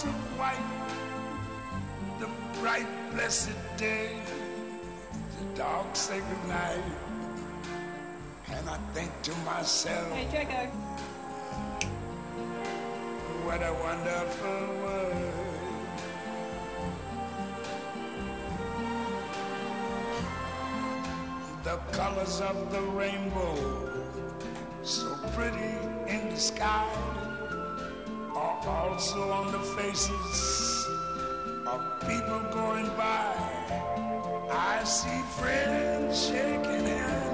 clouds white. The bright, blessed day, the dark, sacred night. And I think to myself, Hey, Draco. what a wonderful world. The colors of the rainbow, so pretty in the sky, also on the faces of people going by. I see friends shaking hands